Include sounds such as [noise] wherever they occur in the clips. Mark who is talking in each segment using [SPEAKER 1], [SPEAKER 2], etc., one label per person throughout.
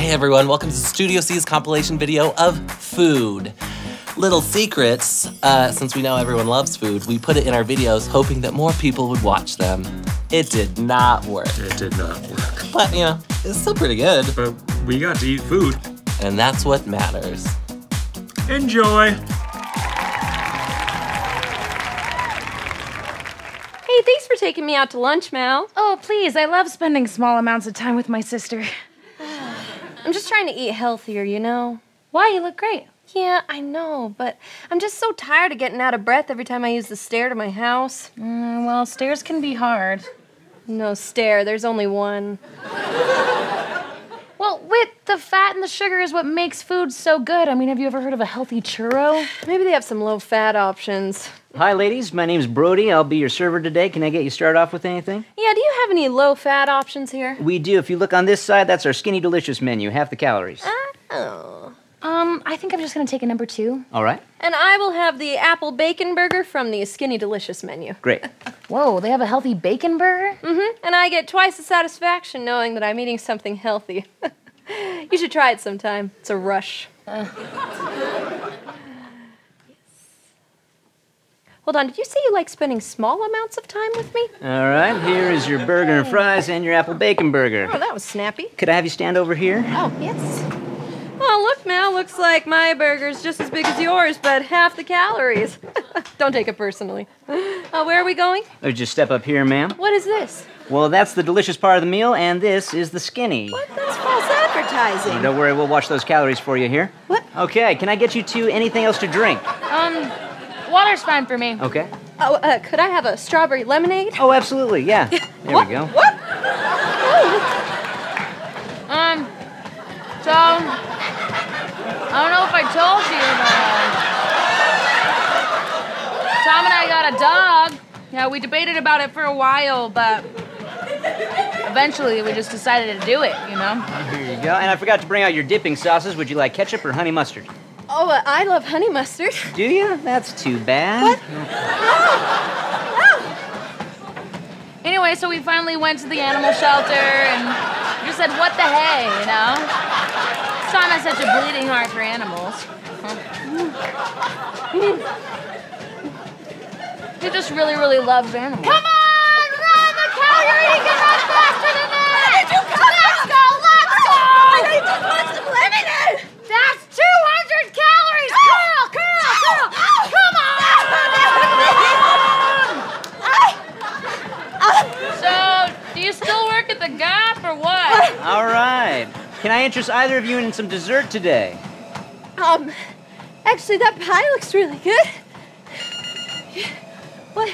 [SPEAKER 1] Hey everyone, welcome to Studio C's compilation video of food. Little secrets, uh, since we know everyone loves food, we put it in our videos hoping that more people would watch them. It did not work.
[SPEAKER 2] It did not work.
[SPEAKER 1] But, you know, it's still pretty good.
[SPEAKER 2] But we got to eat food.
[SPEAKER 1] And that's what matters.
[SPEAKER 2] Enjoy.
[SPEAKER 3] Hey, thanks for taking me out to lunch, Mal.
[SPEAKER 4] Oh, please, I love spending small amounts of time with my sister.
[SPEAKER 3] I'm just trying to eat healthier, you know?
[SPEAKER 4] Why? You look great.
[SPEAKER 3] Yeah, I know, but I'm just so tired of getting out of breath every time I use the stair to my house.
[SPEAKER 4] Mm, well, stairs can be hard.
[SPEAKER 3] No stair, there's only one.
[SPEAKER 4] Well, Whit, the fat and the sugar is what makes food so good. I mean, have you ever heard of a healthy churro?
[SPEAKER 3] Maybe they have some low fat options.
[SPEAKER 5] Hi, ladies. My name's Brody. I'll be your server today. Can I get you started off with anything?
[SPEAKER 3] Yeah, do you have any low fat options here?
[SPEAKER 5] We do. If you look on this side, that's our Skinny Delicious menu, half the calories.
[SPEAKER 3] Oh.
[SPEAKER 4] Um, I think I'm just gonna take a number two.
[SPEAKER 5] All right.
[SPEAKER 3] And I will have the apple bacon burger from the Skinny Delicious menu.
[SPEAKER 5] Great. [laughs]
[SPEAKER 4] Whoa, they have a healthy bacon burger?
[SPEAKER 3] Mm-hmm. And I get twice the satisfaction knowing that I'm eating something healthy. [laughs] you should try it sometime. It's a rush. Hold on, did you say you like spending small amounts of time with me?
[SPEAKER 5] All right. Here is your burger and fries and your apple bacon burger.
[SPEAKER 3] Oh, that was snappy.
[SPEAKER 5] Could I have you stand over here?
[SPEAKER 3] Oh, yes. Oh, look, Mal, looks like my burger's just as big as yours, but half the calories. [laughs] Don't take it personally. Uh, where are we going?
[SPEAKER 5] Or just step up here, ma'am.
[SPEAKER 3] What is this?
[SPEAKER 5] Well, that's the delicious part of the meal, and this is the skinny.
[SPEAKER 3] What? That's false advertising.
[SPEAKER 5] Don't worry, we'll watch those calories for you here.
[SPEAKER 3] What?
[SPEAKER 5] Okay, can I get you two anything else to drink?
[SPEAKER 4] Um, water's fine for me.
[SPEAKER 5] Okay.
[SPEAKER 3] Oh, uh, could I have a strawberry lemonade?
[SPEAKER 5] Oh, absolutely, yeah. [laughs] There
[SPEAKER 3] what?
[SPEAKER 5] we go.
[SPEAKER 3] What?
[SPEAKER 4] Um, so, I don't know if I told you, but uh, Tom and I got a dog. Yeah, we debated about it for a while, but eventually we just decided to do it, you know?
[SPEAKER 5] Here you go. And I forgot to bring out your dipping sauces. Would you like ketchup or honey mustard?
[SPEAKER 3] Oh, uh, I love honey mustard.
[SPEAKER 5] Do you? That's too bad. [laughs]
[SPEAKER 4] Anyway, so we finally went to the animal shelter and just said, what the hey, you know? Tom has such a bleeding heart for animals. He just really, really loves animals.
[SPEAKER 6] Come on, run! The cow you're eating can run faster than that! Let's go, let's go! I need to put some lemonade! That's 200 calories! Curl, curl, curl! Come on!
[SPEAKER 4] So, do you still work at the Gap or what? [laughs]
[SPEAKER 5] All right. Can I interest either of you in some dessert today?
[SPEAKER 3] Um, actually, that pie looks really good. What?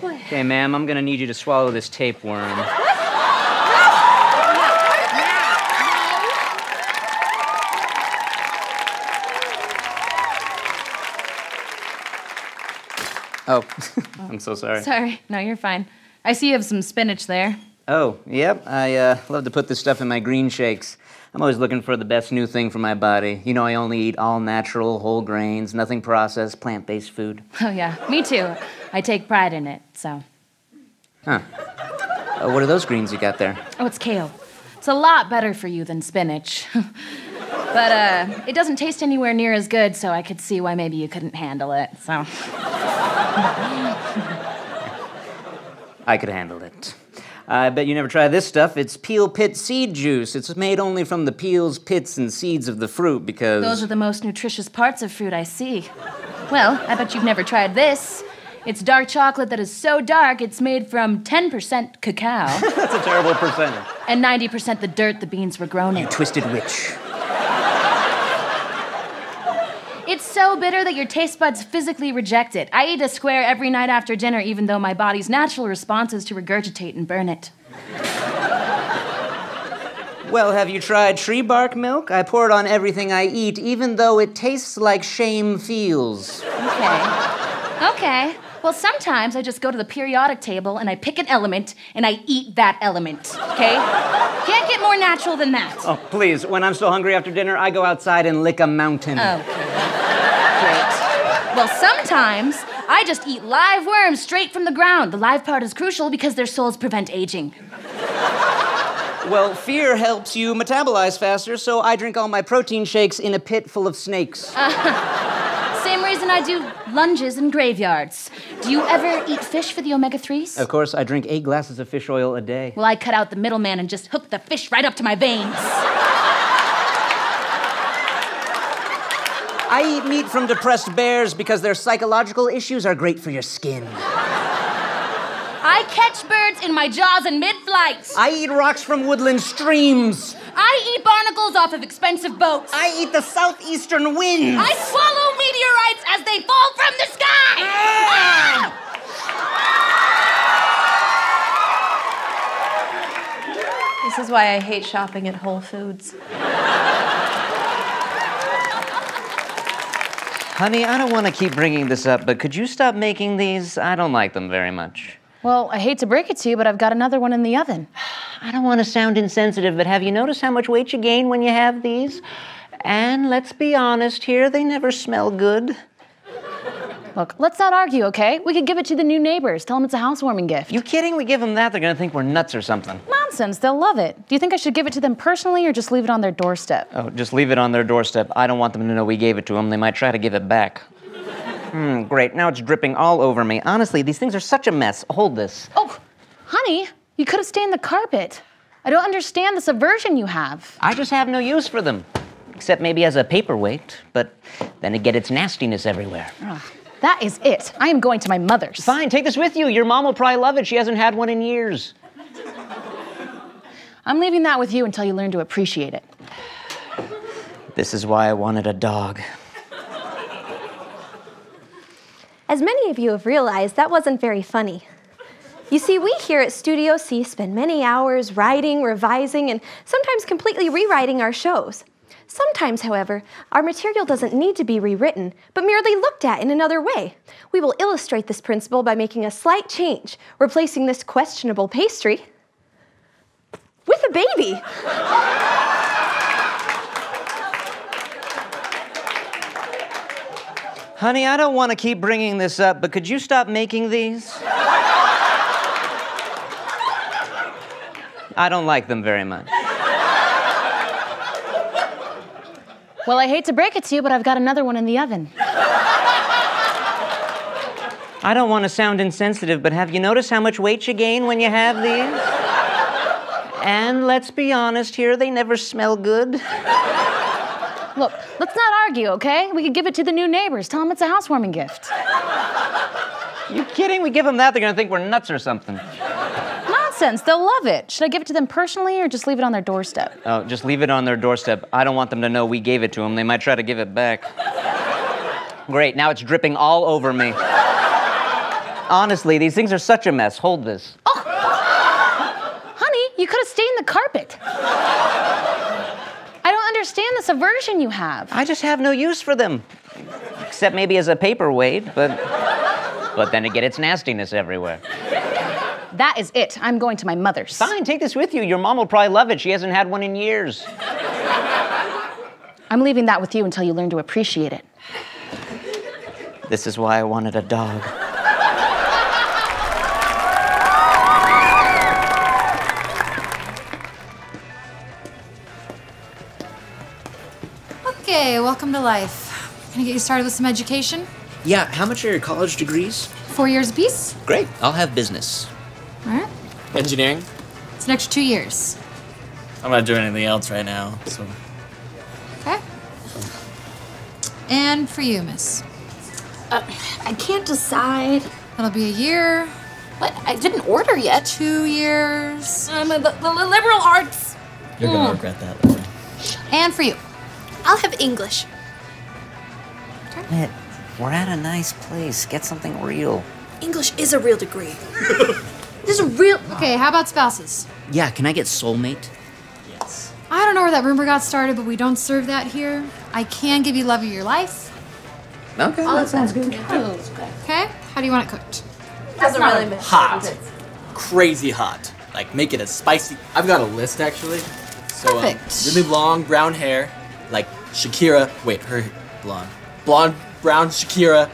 [SPEAKER 3] What?
[SPEAKER 5] Okay, ma'am, I'm gonna need you to swallow this tapeworm. [laughs] Oh, [laughs] I'm so sorry.
[SPEAKER 4] Sorry. No, you're fine. I see you have some spinach there.
[SPEAKER 5] Oh, yep. I uh, love to put this stuff in my green shakes. I'm always looking for the best new thing for my body. You know, I only eat all natural, whole grains, nothing processed, plant based food. [laughs]
[SPEAKER 4] Oh, yeah. Me too. I take pride in it, so.
[SPEAKER 5] Huh. Uh, what are those greens you got there?
[SPEAKER 4] Oh, it's kale. It's a lot better for you than spinach. [laughs] but uh, it doesn't taste anywhere near as good, so I could see why maybe you couldn't handle it. So. [laughs]
[SPEAKER 5] I could handle it. I bet you never tried this stuff. It's peel pit seed juice. It's made only from the peels, pits, and seeds of the fruit because.
[SPEAKER 4] Those are the most nutritious parts of fruit I see. Well, I bet you've never tried this. It's dark chocolate that is so dark it's made from 10% cacao [laughs]
[SPEAKER 5] That's a terrible percentage.
[SPEAKER 4] and 90% the dirt the beans were grown in.
[SPEAKER 5] You Twisted witch.
[SPEAKER 4] It's so bitter that your taste buds physically reject it. I eat a square every night after dinner, even though my body's natural response is to regurgitate and burn it.
[SPEAKER 5] Well, have you tried tree bark milk? I pour it on everything I eat, even though it tastes like shame feels.
[SPEAKER 4] Okay. Okay. Well, sometimes I just go to the periodic table and I pick an element and I eat that element, okay? Can't get more natural than that.
[SPEAKER 5] Oh, please, when I'm so hungry after dinner, I go outside and lick a mountain.
[SPEAKER 4] Okay. Well, sometimes I just eat live worms straight from the ground. The live part is crucial because their souls prevent aging.
[SPEAKER 5] Well, fear helps you metabolize faster, so I drink all my protein shakes in a pit full of snakes. [laughs]
[SPEAKER 4] Same reason I do lunges in graveyards. Do you ever eat fish for the omega 3s?
[SPEAKER 5] of course, I drink eight glasses of fish oil a day.
[SPEAKER 4] Well, I cut out the middleman and just hook the fish right up to my veins.
[SPEAKER 5] I eat meat from depressed bears because their psychological issues are great for your skin.
[SPEAKER 4] I catch birds in my jaws in mid flight.
[SPEAKER 5] I eat rocks from woodland streams.
[SPEAKER 4] I eat barnacles off of expensive boats.
[SPEAKER 5] I eat the southeastern winds.
[SPEAKER 4] I swallow meteorites as they fall from the sky. Ah!
[SPEAKER 7] This is why I hate shopping at Whole Foods.
[SPEAKER 5] Honey, I don't want to keep bringing this up, but could you stop making these? I don't like them very much.
[SPEAKER 4] Well, I hate to break it to you, but I've got another one in the oven. [sighs]
[SPEAKER 5] I don't want to sound insensitive, but have you noticed how much weight you gain when you have these? And let's be honest here, they never smell good.
[SPEAKER 4] Look, let's not argue, okay? We could give it to the new neighbors. Tell them it's a housewarming gift.
[SPEAKER 5] You kidding? We give them that, they're gonna think we're nuts or something.
[SPEAKER 4] Nonsense. They'll love it. Do you think I should give it to them personally or just leave it on their doorstep?
[SPEAKER 5] Oh, just leave it on their doorstep. I don't want them to know we gave it to them. They might try to give it back. Hmm, great. Now it's dripping all over me. Honestly, these things are such a mess. Hold this.
[SPEAKER 4] Oh, honey, you could have stained the carpet. I don't understand this aversion you have.
[SPEAKER 5] I just have no use for them. Except maybe as a paperweight, but then it get its nastiness everywhere.
[SPEAKER 4] That is it. I am going to my mother's.
[SPEAKER 5] Fine, take this with you. Your mom will probably love it. She hasn't had one in years.
[SPEAKER 4] I'm leaving that with you until you learn to appreciate it.
[SPEAKER 5] This is why I wanted a dog.
[SPEAKER 3] As many of you have realized, that wasn't very funny. You see, we here at Studio C spend many hours writing, revising, and sometimes completely rewriting our shows. Sometimes, however, our material doesn't need to be rewritten, but merely looked at in another way. We will illustrate this principle by making a slight change, replacing this questionable pastry with a baby.
[SPEAKER 5] Honey, I don't want to keep bringing this up, but could you stop making these? I don't like them very much.
[SPEAKER 4] Well, I hate to break it to you, but I've got another one in the oven.
[SPEAKER 5] I don't want to sound insensitive, but have you noticed how much weight you gain when you have these? And let's be honest here, they never smell good.
[SPEAKER 4] Look, let's not argue, okay? We could give it to the new neighbors. Tell them it's a housewarming gift.
[SPEAKER 5] You kidding? We give them that, they're gonna think we're nuts or something.
[SPEAKER 4] Nonsense. They'll love it. Should I give it to them personally or just leave it on their doorstep?
[SPEAKER 5] Oh, just leave it on their doorstep. I don't want them to know we gave it to them. They might try to give it back. Great, now it's dripping all over me. Honestly, these things are such a mess. Hold this. Oh.
[SPEAKER 4] Honey, you could have stained the carpet. I don't understand this aversion you have.
[SPEAKER 5] I just have no use for them. Except maybe as a paperweight, but but then it get its nastiness everywhere.
[SPEAKER 4] That is it. I'm going to my mother's.
[SPEAKER 5] Fine, take this with you. Your mom will probably love it. She hasn't had one in years.
[SPEAKER 4] I'm leaving that with you until you learn to appreciate it.
[SPEAKER 5] This is why I wanted a dog.
[SPEAKER 6] Okay, welcome to life. Can I get you started with some education?
[SPEAKER 8] Yeah, how much are your college degrees?
[SPEAKER 6] Four years apiece?
[SPEAKER 8] Great, I'll have business.
[SPEAKER 6] All right.
[SPEAKER 9] Engineering?
[SPEAKER 6] It's an extra two years.
[SPEAKER 9] I'm not doing anything else right now, so.
[SPEAKER 6] Okay. And for you, miss.
[SPEAKER 3] I can't decide.
[SPEAKER 6] That'll be a year,
[SPEAKER 3] What? I didn't order yet.
[SPEAKER 6] two years,
[SPEAKER 3] Um, the, the liberal arts.
[SPEAKER 9] You're gonna regret that later.
[SPEAKER 6] and for you.
[SPEAKER 3] I'll have English.
[SPEAKER 5] Mitt, we're at a nice place. Get something real.
[SPEAKER 3] English is a real degree. [laughs] this is real.
[SPEAKER 6] Okay, how about spouses?
[SPEAKER 8] Yeah, can I get soulmate?
[SPEAKER 9] Yes.
[SPEAKER 6] I don't know where that rumor got started, but we don't serve that here. I can give you love of your life.
[SPEAKER 8] Okay, that sounds good.
[SPEAKER 6] Okay? How do you want it cooked?
[SPEAKER 3] Doesn't really matter.
[SPEAKER 9] Hot. Crazy hot. Like, make it a spicy. I've got a list actually. So, um,
[SPEAKER 6] Perfect.
[SPEAKER 9] really long brown hair, like Shakira. Wait, her blonde. Blonde, brown Shakira.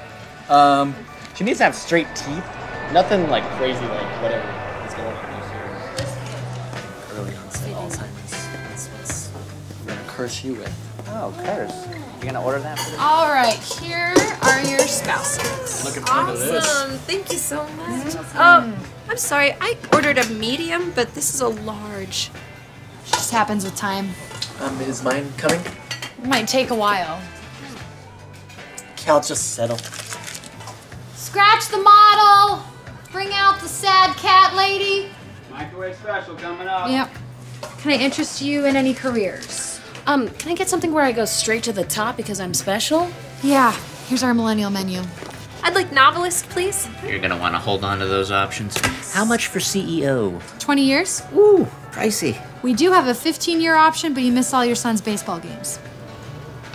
[SPEAKER 9] Um, she needs to have straight teeth. Nothing like crazy, like whatever is going on this year. Early onset Alzheimer's.
[SPEAKER 10] That's what's I'm gonna curse you with.
[SPEAKER 5] Oh, curse. You're gonna order that?
[SPEAKER 6] All right, here are your spouses.
[SPEAKER 10] Looking forward to this.
[SPEAKER 3] Awesome. Thank you so much. Oh, I'm sorry. I ordered a medium, but this is a large.
[SPEAKER 6] It Just happens with time.
[SPEAKER 10] Um, is mine coming?
[SPEAKER 6] It might take a while.
[SPEAKER 10] Cal, just settle.
[SPEAKER 6] Scratch the model. Bring out the sad cat lady.
[SPEAKER 11] Microwave special coming up.
[SPEAKER 6] Yep. Can I interest you in any careers?
[SPEAKER 4] Um, can I get something where I go straight to the top because I'm special?
[SPEAKER 6] Yeah. Here's our millennial menu.
[SPEAKER 3] I'd like novelist, please.
[SPEAKER 12] You're gonna wanna hold on to those options. How much for E CEO?
[SPEAKER 6] 20 years.
[SPEAKER 12] Ooh, pricey.
[SPEAKER 6] We do have a 15 year option, but you miss all your son's baseball games.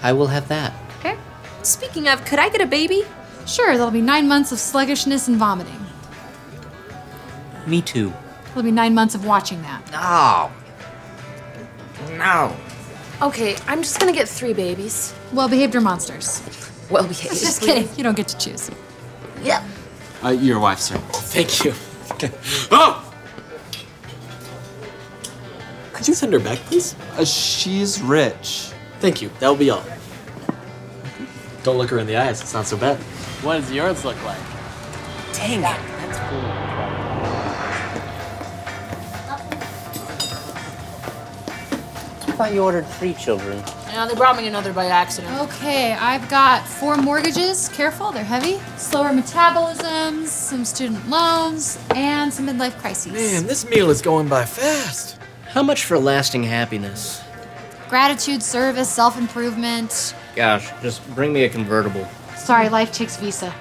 [SPEAKER 12] I will have that.
[SPEAKER 6] Okay?
[SPEAKER 3] Speaking of, could I get a baby?
[SPEAKER 6] Sure, there'll be nine months of sluggishness and vomiting.
[SPEAKER 12] Me too.
[SPEAKER 6] There'll be nine months of watching that.
[SPEAKER 12] No. No.
[SPEAKER 4] Okay, I'm just gonna get three babies.
[SPEAKER 6] Well behaved or monsters.
[SPEAKER 4] Well behaved. [laughs]
[SPEAKER 6] Just kidding. You don't get to choose.
[SPEAKER 4] Yep.
[SPEAKER 10] Uh, your wife, sir. Thank you. Okay. [laughs] oh! Could you send her back, please?
[SPEAKER 2] Uh, she's rich.
[SPEAKER 10] Thank you. That'll be all. Don't look her in the eyes. It's not so bad. What does yours look like? Dang it. That's cool.
[SPEAKER 5] Thought you ordered three children.
[SPEAKER 4] Yeah, they brought me another by accident.
[SPEAKER 6] Okay, I've got four mortgages. Careful, they're heavy. Slower metabolisms, some student loans, and some midlife crises.
[SPEAKER 10] Man, this meal is going by fast.
[SPEAKER 12] How much for lasting happiness?
[SPEAKER 6] Gratitude, service, self improvement.
[SPEAKER 12] Gosh, just bring me a convertible.
[SPEAKER 6] Sorry, life takes Visa.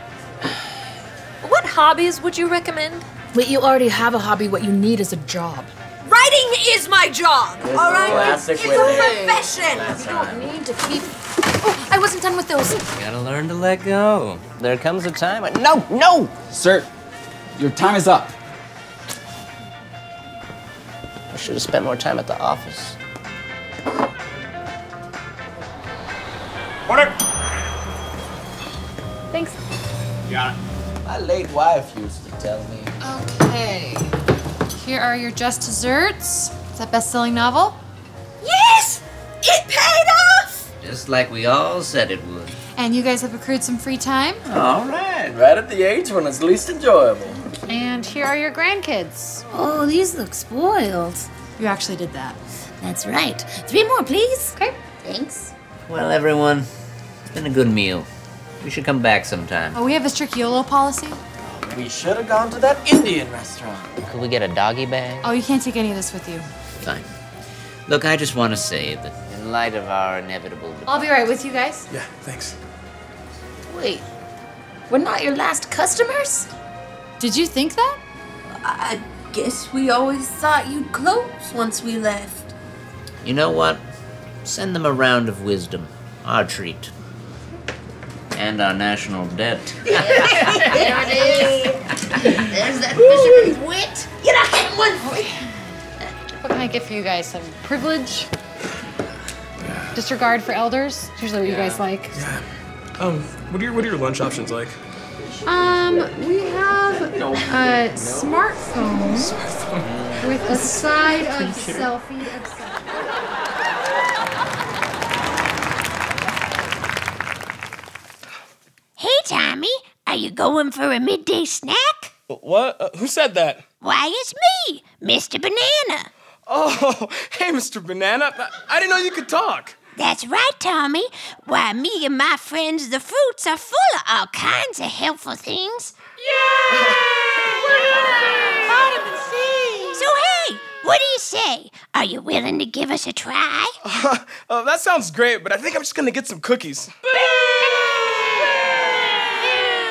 [SPEAKER 3] What hobbies would you recommend?
[SPEAKER 4] Wait, you already have a hobby. What you need is a job.
[SPEAKER 3] Writing is my job. all right,
[SPEAKER 10] classic
[SPEAKER 3] it's
[SPEAKER 10] with
[SPEAKER 3] a
[SPEAKER 10] it.
[SPEAKER 3] profession.
[SPEAKER 4] don't need to keep. Oh, I wasn't done with those.
[SPEAKER 5] You gotta learn to let go. There comes a time. when- No, no!
[SPEAKER 11] Sir, your time is up.
[SPEAKER 5] I should have spent more time at the office.
[SPEAKER 11] Order.
[SPEAKER 6] Thanks.
[SPEAKER 11] You Got it.
[SPEAKER 10] My late wife used to tell me.
[SPEAKER 6] Okay. Here are your just desserts. Is that best selling novel?
[SPEAKER 3] Yes, it paid off.
[SPEAKER 5] Just like we all said it would.
[SPEAKER 6] And you guys have accrued some free time.
[SPEAKER 10] All right, right at the age when it's least enjoyable.
[SPEAKER 6] And here are your grandkids.
[SPEAKER 13] Oh, these look spoiled.
[SPEAKER 6] You actually did that.
[SPEAKER 13] That's right. Three more, please.
[SPEAKER 6] Okay.
[SPEAKER 13] Thanks.
[SPEAKER 5] Well, everyone, it's been a good meal. We should come back sometime.
[SPEAKER 6] Oh, we have a strict YOLO policy.
[SPEAKER 10] We should have gone to that Indian restaurant.
[SPEAKER 5] Could we get a doggy bag?
[SPEAKER 6] Oh, you can't take any of this with you.
[SPEAKER 5] Fine. Look, I just want to say that in light of our inevitable.
[SPEAKER 6] I'll be right with you guys.
[SPEAKER 2] Yeah, thanks.
[SPEAKER 13] Wait, we're not your last customers?
[SPEAKER 6] Did you think that?
[SPEAKER 13] I guess we always thought you'd close once we left.
[SPEAKER 5] You know what? Send them a round of wisdom. Our treat. And our national debt. [laughs]
[SPEAKER 13] There it is. There's that fisherman's wit. You know, hit one.
[SPEAKER 6] What can I get for you guys? Some privilege? Disregard for elders? It's usually what you guys like.
[SPEAKER 2] Um, what are your what are your lunch options like?
[SPEAKER 6] Um, we have a smartphone with a side of selfie obsession.
[SPEAKER 13] Hey, Tommy, are you going for a midday snack?
[SPEAKER 2] What? Uh, who said that?
[SPEAKER 13] Why, it's me, Mr. Banana.
[SPEAKER 2] Oh, [laughs] hey, Mr. Banana. I, I didn't know you could talk.
[SPEAKER 13] That's right, Tommy. Why, me and my friends, the fruits, are full of all kinds of helpful things. Vitamin C. So, hey, what do you say? Are you willing to give us a try? [laughs]
[SPEAKER 2] Uh, that sounds great, but I think I'm just gonna get some cookies.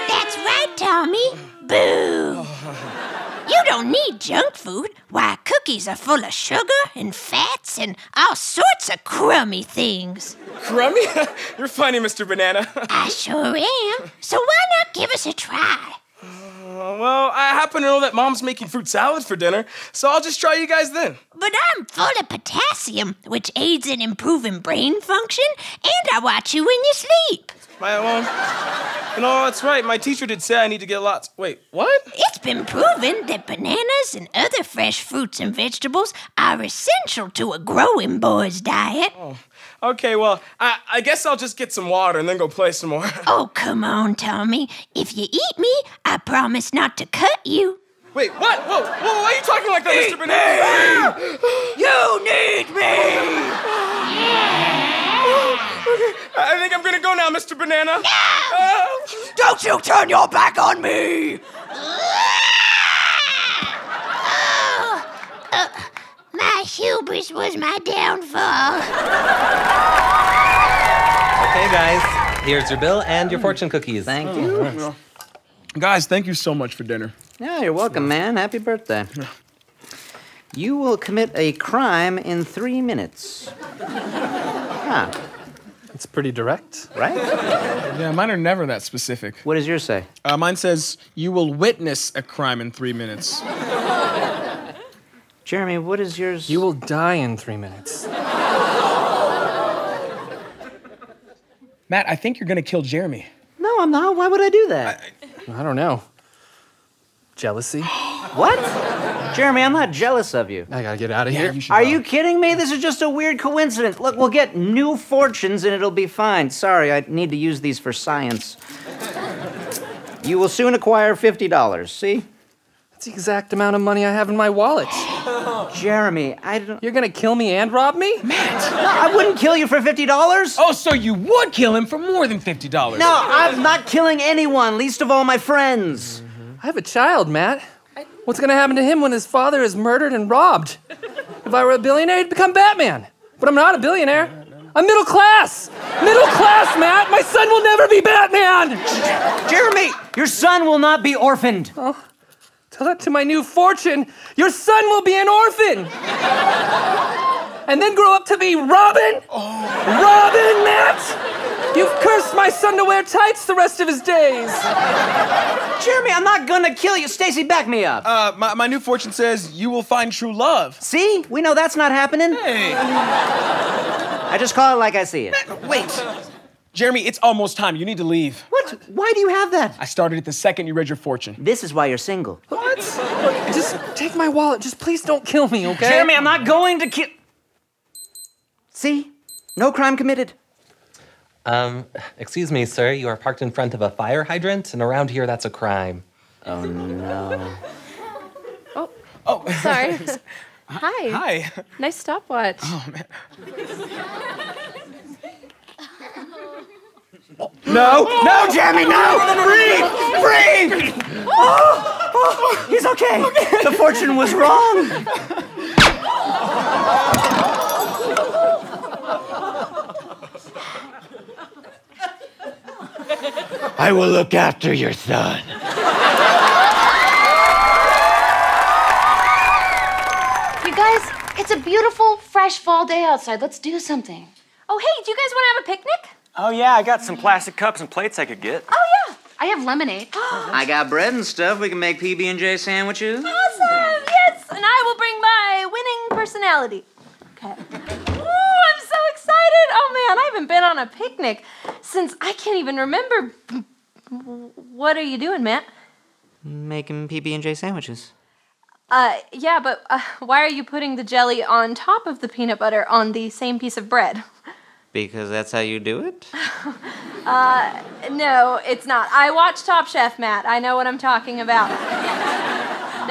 [SPEAKER 13] That's right, Tommy. Boo. You don't need junk food. Why, cookies are full of sugar and fats and all sorts of crummy things.
[SPEAKER 2] Crummy? [laughs] You're funny, Mr. Banana. [laughs]
[SPEAKER 13] I sure am. So why not give us a try?
[SPEAKER 2] Uh, well, I happen to know that Mom's making fruit salad for dinner, so I'll just try you guys then.
[SPEAKER 13] But I'm full of potassium, which aids in improving brain function, and I watch you when you sleep.
[SPEAKER 2] My, well, you know, that's right. My teacher did say I need to get lots. Wait, what?
[SPEAKER 13] It's been proven that bananas and other fresh fruits and vegetables are essential to a growing boy's diet. Oh.
[SPEAKER 2] Okay, well, I, I guess I'll just get some water and then go play some more. [laughs]
[SPEAKER 13] Oh, come on, Tommy. If you eat me, I promise not to cut you.
[SPEAKER 2] Wait, what? Whoa, whoa, why are you talking like that, Mr. Banana?
[SPEAKER 13] You need me! [sighs] [sighs] [sighs]
[SPEAKER 2] I think I'm gonna go now, Mr. Banana.
[SPEAKER 13] Don't you turn your back on me! Uh, my hubris was my downfall.
[SPEAKER 1] Okay, guys, here's your bill and your fortune cookies.
[SPEAKER 5] Thank you.
[SPEAKER 2] Guys, thank you so much for dinner.
[SPEAKER 5] Yeah, you're welcome, man. Happy birthday. You will commit a crime in three minutes. [laughs] Huh,
[SPEAKER 14] It's pretty direct.
[SPEAKER 5] right? [laughs]
[SPEAKER 2] Yeah, mine are never that specific.
[SPEAKER 5] What does yours say?
[SPEAKER 2] Uh, mine says, you will witness a crime in three minutes. [laughs]
[SPEAKER 5] Jeremy, what is yours?
[SPEAKER 14] You will die in three minutes.
[SPEAKER 2] Matt, I think you're gonna kill Jeremy.
[SPEAKER 5] No, I'm not. Why would I do that?
[SPEAKER 14] I don't know. Jealousy? [gasps]
[SPEAKER 5] What? Jeremy, I'm not jealous of you.
[SPEAKER 14] I gotta get out of here.
[SPEAKER 5] Are you kidding me? This is just a weird coincidence. Look, we'll get new fortunes and it'll be fine. Sorry, I need to use these for science. You will soon acquire $50. See?
[SPEAKER 14] That's the exact amount of money I have in my wallet. [gasps]
[SPEAKER 5] Jeremy, I don't.
[SPEAKER 14] You're gonna kill me and rob me?
[SPEAKER 5] No, I wouldn't kill you for $50.
[SPEAKER 2] Oh, so you would kill him for more than $50?
[SPEAKER 5] No, I'm not killing anyone, least of all my friends.
[SPEAKER 14] I have a child, Matt. What's gonna happen to him when his father is murdered and robbed? If I were a billionaire, he'd become Batman. But I'm not a billionaire. I'm middle class. Middle class, Matt. My son will never be Batman.
[SPEAKER 5] Jeremy, your son will not be orphaned.
[SPEAKER 14] Tell that to my new fortune. Your son will be an orphan. and then grow up to be Robin. Oh. Robin, Matt. You've cursed my son to wear tights the rest of his days.
[SPEAKER 5] Jeremy, I'm not gonna kill you. Stacy, back me up.
[SPEAKER 2] Uh, my, my new fortune says you will find true love.
[SPEAKER 5] See? We know that's not happening.
[SPEAKER 2] Hey.
[SPEAKER 5] I just call it like I see it.
[SPEAKER 2] Wait. Jeremy, it's almost time. You need to leave.
[SPEAKER 5] What? Why do you have that?
[SPEAKER 2] I started it the second you read your fortune.
[SPEAKER 5] This is why you're single.
[SPEAKER 14] What? Just take my wallet. Just please don't kill me, okay?
[SPEAKER 5] Jeremy, I'm not going to kill. See? No crime committed.
[SPEAKER 1] Um, excuse me, sir. You are parked in front of a fire hydrant, and around here, that's a crime.
[SPEAKER 5] Oh no.
[SPEAKER 3] Oh,
[SPEAKER 2] Oh,
[SPEAKER 3] sorry. [laughs] Hi.
[SPEAKER 2] Hi.
[SPEAKER 3] Nice stopwatch. Oh, man.
[SPEAKER 5] No! No, Jeremy, no! Breathe! Breathe! Oh, oh, he's okay. The fortune was wrong. I will look after your son.
[SPEAKER 4] You guys, it's a beautiful, fresh fall day outside. Let's do something.
[SPEAKER 3] Oh, hey, do you guys want to have a picnic?
[SPEAKER 11] Oh yeah, I got some plastic cups and plates I could get.
[SPEAKER 4] Oh, yeah. I have lemonade. [gasps]
[SPEAKER 5] I got bread and stuff. We can make PB and J sandwiches.
[SPEAKER 3] Awesome! Yes, and I will bring my winning personality. Okay. So excited! Oh man, I haven't been on a picnic since I can't even remember. What are you doing, Matt?
[SPEAKER 5] Making PB and J sandwiches.
[SPEAKER 3] Uh, yeah, but uh, why are you putting the jelly on top of the peanut butter on the same piece of bread?
[SPEAKER 5] Because that's how you do it? [laughs]
[SPEAKER 3] Uh, no, it's not. I watch Top Chef, Matt. I know what I'm talking about.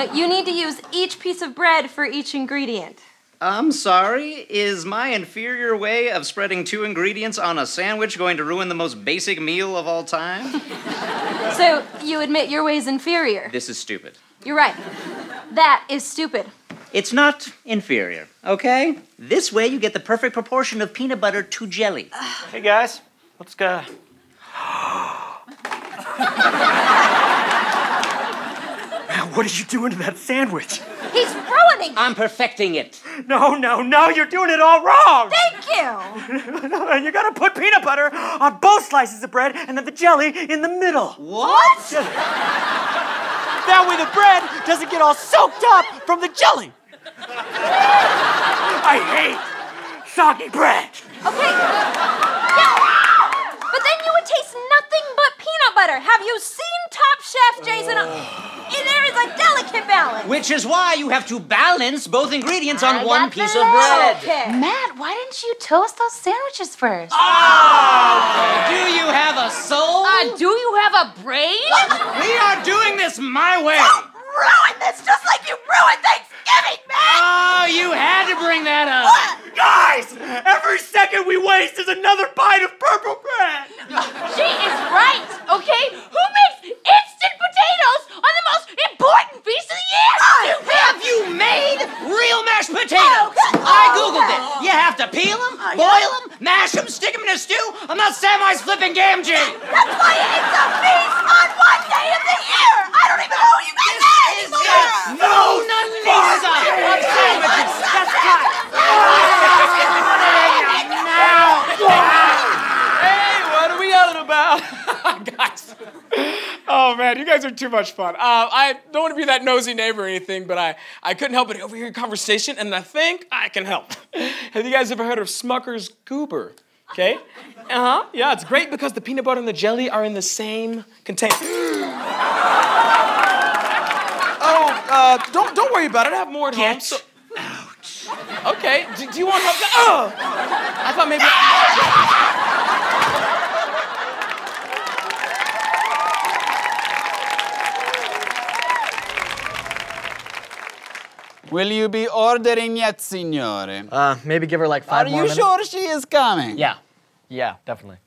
[SPEAKER 3] [laughs] you need to use each piece of bread for each ingredient.
[SPEAKER 5] I'm sorry, is my inferior way of spreading two ingredients on a sandwich going to ruin the most basic meal of all time? [laughs]
[SPEAKER 3] So you admit your way's inferior.
[SPEAKER 5] this is stupid.
[SPEAKER 3] You're right. That is stupid.
[SPEAKER 5] It's not inferior, okay? This way you get the perfect proportion of peanut butter to jelly.
[SPEAKER 11] Hey guys, let's go. [gasps] [laughs] what are you doing to that sandwich?
[SPEAKER 3] He's ruining it.
[SPEAKER 5] I'm perfecting it.
[SPEAKER 11] No, no, no, you're doing it all wrong!
[SPEAKER 3] Thank you. [laughs]
[SPEAKER 11] and you gotta put peanut butter on both slices of bread and then the jelly in the middle.
[SPEAKER 5] What? [laughs]
[SPEAKER 11] That way the bread doesn't get all soaked up from the jelly. [laughs] I hate soggy bread.
[SPEAKER 3] Okay. Yeah. But then you would taste nothing but peanut butter. Have you seen Top Chef, Jason? there is a delicate balance.
[SPEAKER 5] Which is why you have to balance both ingredients on
[SPEAKER 3] I
[SPEAKER 5] one piece of bread.
[SPEAKER 3] little kick.
[SPEAKER 4] Matt, why didn't you toast those sandwiches first.
[SPEAKER 11] Oh, do you have a soul?
[SPEAKER 4] Uh, do you have a brain?
[SPEAKER 11] We are doing this my way.
[SPEAKER 13] Ruin this just like you ruined Thanksgiving, man!
[SPEAKER 11] Oh, you had to bring that up. Guys, every second we waste is another bite of purple bread.
[SPEAKER 4] She is right, okay? Who makes instant potatoes on the most important feast of the year?
[SPEAKER 11] Have you made real mashed potatoes? I googled it. You have to peel them, boil them, mash them, stick them in a stew. I'm not Samwise flipping Gamgee.
[SPEAKER 13] That's why it's a feast on one day of the year! I don't even know who you guys are anymore!
[SPEAKER 11] No, Lisa. I'm sandwiches. That's right.
[SPEAKER 2] Hey, what are we yelling about? guys. Oh man, you guys are too much fun. Uh, I don't want to be that nosy neighbor or anything, but I, I couldn't help but overhear a conversation, and I think I can help. [laughs] Have you guys ever heard of Smucker's Goober? Okay? Uh huh. Yeah, it's great because the peanut butter and the jelly are in the same container. [gasps] oh, uh, don't don't worry about it. I have more at home. So... Ouch. Okay. Do, do you want help? Oh! I thought maybe.
[SPEAKER 15] Will you be ordering yet, signore?
[SPEAKER 10] Uh, maybe give her like
[SPEAKER 15] Are
[SPEAKER 10] five more
[SPEAKER 15] you
[SPEAKER 10] minutes.
[SPEAKER 15] sure she is coming?
[SPEAKER 10] Yeah. Yeah, definitely.